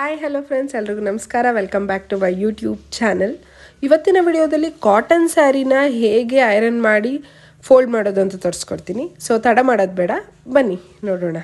Hi hello friends ಎಲ್ರಿಗೂ ನಮಸ್ಕಾರ. Welcome back to my YouTube channel ಇವತ್ತಿನ ವಿಡಿಯೋದಲ್ಲಿ ಕಾಟನ್ ಸ್ಯಾರಿನ ಹೇಗೆ ಐರನ್ ಮಾಡಿ ಫೋಲ್ಡ್ ಮಾಡೋದು ಅಂತ ತೋರಿಸ್ಕೊಡ್ತೀನಿ. ಸೊ ತಡ ಮಾಡೋದು ಬೇಡ. ಬನ್ನಿ, ನೋಡೋಣ.